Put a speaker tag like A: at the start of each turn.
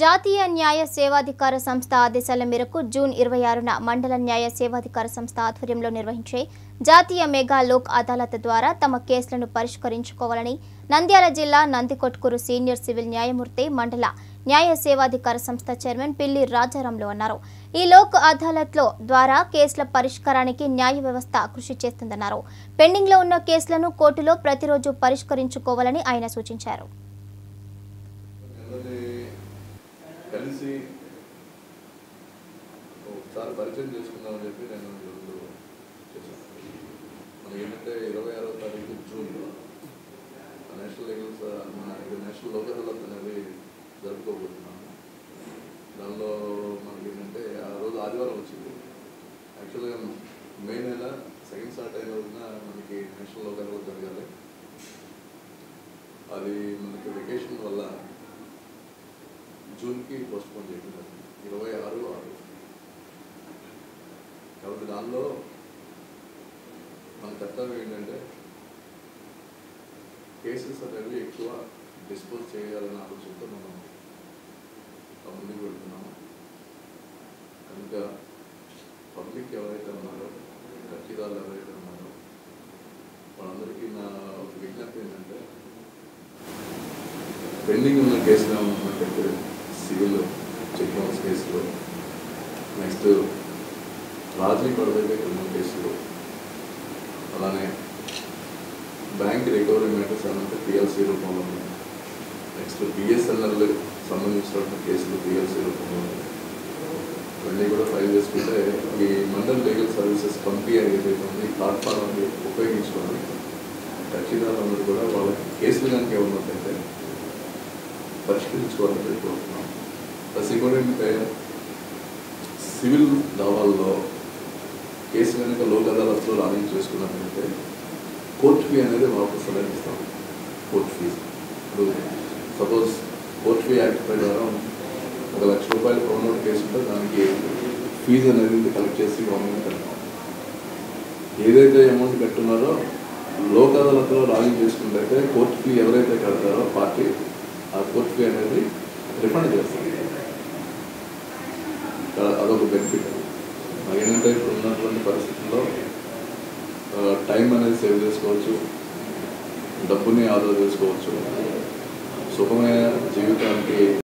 A: జాతీయ న్యాయ సేవాధికార సంస్థ ఆదేశాల మేరకు జూన్ ఇరవై ఆరున మండల న్యాయ సేవాధికార సంస్థ ఆధ్వర్యంలో నిర్వహించే జాతీయ మెగా లోక్ అదాలత్ ద్వారా తమ కేసులను పరిష్కరించుకోవాలని నంద్యాల జిల్లా నందికొట్కూరు సీనియర్ సివిల్ న్యాయమూర్తి మండల న్యాయ సేవాధికార సంస్థ చైర్మన్ పిల్లి రాజారాంలు అన్నారు ఈ లోక్ అదాలత్లో ద్వారా కేసుల పరిష్కారానికి న్యాయ వ్యవస్థ కృషి చేస్తుందన్నారు. పెండింగ్లో ఉన్న కేసులను కోర్టులో ప్రతిరోజు పరిష్కరించుకోవాలని ఆయన సూచించారు.
B: కలిసి ఒకసారి పరిచయం చేసుకుందామని చెప్పి నేను ఈరోజు చేశాను. మనకి ఏంటంటే ఇరవై ఆరో తారీఖు జూన్లో నేషనల్ లీగల్స్ మన నేషనల్ లోక్ అదాలత్ అనేది జరుపుకోబోతున్నాము దానిలో మనకి ఏంటంటే ఆ రోజు ఆదివారం వచ్చింది. యాక్చువల్గా మే నెల సెకండ్ స్టార్ట్ అయిన రోజున మనకి నేషనల్ లోక్ జరగాలి. అది మనకి వెకేషన్ వల్ల జూన్కి పోస్ట్పోన్ చేయడం ఇరవై ఆరు ఆరు. కాబట్టి దానిలో మన కర్తవ్యం ఏంటంటే కేసెస్ అనేవి ఎక్కువ డిస్పోజ్ చేయాలన్న ఆలోచనతో మనం ముందుకు వెళ్తున్నాము. కనుక పబ్లిక్ ఎవరైతే ఉన్నారో కక్షిదారులు ఎవరైతే ఉన్నారో వాళ్ళందరికీ నా ఒక విజ్ఞప్తి ఏంటంటే పెండింగ్ ఉన్న కేసులు ఏమన్నట్టు సివిల్ చెక్ కేసులు. నెక్స్ట్ రాజీ పడదగ్గ క్రిమినల్ కేసులు. అలానే బ్యాంక్ రికవరీ మ్యాటర్స్ అంటే పిఎల్సీ రూపంలో. ఉన్నాయి నెక్స్ట్ బిఎస్ఎన్ఎల్ సంబంధించినటువంటి కేసులు పిఎల్సీ రూపంలో. ఉన్నాయి ఇవన్నీ కూడా ఫైల్ చేసుకుంటే ఈ మండల్ లీగల్ సర్వీసెస్ కంపెనీ ఏదైతే ఉంది ప్లాట్ఫామ్ అనేది ఉపయోగించుకోవాలి. కక్షిదారులందరూ కూడా వాళ్ళకి కేసులు కనుక ఏమన్నట్టయితే పరిష్కరించుకోవాలని కోరుకుంటున్నాం. కోరుతున్నాం ప్లస్ ఏంటంటే సివిల్ దావాల్లో కేసు కనుక లోక్ అదాలత్లో లాగిన్ చేసుకున్నామంటే కోర్ట్ ఫీ అనేది మాకు సలహిస్తాం కోర్ట్ ఫీజు ఇప్పుడు సపోజ్ కోర్ట్ ఫీ యాక్ట్ ప్రకారం ఒక లక్ష రూపాయలు ప్రమోట్ కేసు ఉంటే దానికి ఫీజు అనేది కలెక్ట్ చేసి గవర్నమెంట్ కడతాం. ఏదైతే అమౌంట్ కట్టున్నారో లోక్ అదాలత్లో లాగిన్ చేసుకుంటే కోర్టు ఫీ ఎవరైతే కడతారో పార్టీ ఆ కోర్ట్ ఫీ అనేది రిఫండ్ చేస్తారు అదొక బెనిఫిట్ ఏంటంటే ఇప్పుడు ఉన్నటువంటి పరిస్థితుల్లో టైం అనేది సేవ్ చేసుకోవచ్చు డబ్బుని ఆదా చేసుకోవచ్చు. సుఖమైన జీవితానికి